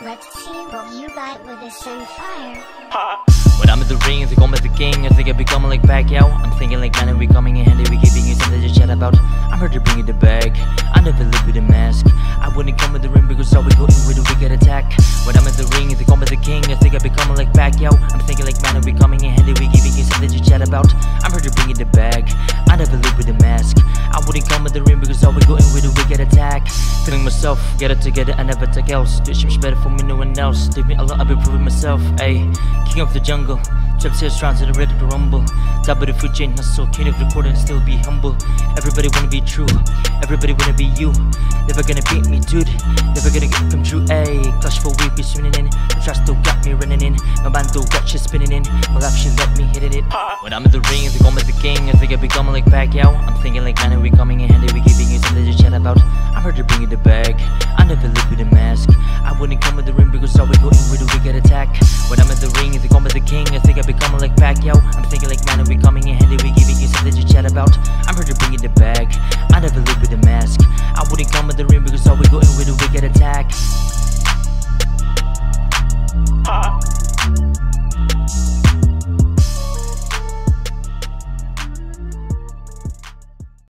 Let's see what you got with this fire. When I'm in the ring, I think I'm the king. I think I become like Pacquiao. I'm thinking like man, we coming in handy? We giving you something to chat about. I'm here to bring you the bag. I never live with a mask. I wouldn't come in the ring because all we go in with a wicked attack. When I'm in the ring, I think I'm the king. I think I become like Pacquiao. I'm thinking like man, we coming in handy? We giving you something to chat about. I'm here to bring you the bag. I never live with a mask. I wouldn't come in the ring because all we go in with a wicked attack. Feeling myself, get it together, I never take else. Do shit better for me, no one else. Leave me alone, I've been proving myself. Ayy, king of the jungle. Trap says strong to the ready to rumble. Top of the food chain, hustle, king of the quarter and still be humble. Everybody wanna be true, everybody wanna be you. Never gonna beat me, dude. Never gonna come true, ayy. Clash for week, be swinging in. The trash still got me running in. My band still got shit spinning in. My life should let me hit it. When I'm in the ring, I think I'm the king. I think I become like Pacquiao. I'm thinking like man, we bag. I never live with a mask. I wouldn't come in the ring because all we go in with a wicked attack. When I'm in the ring, I think I'm the king. I think I become like Pacquiao. I'm thinking like man, we coming in handy? We giving you something to chat about. I'm here to bring you the bag. I never live with a mask. I wouldn't come in the ring because all we go in with a wicked attack.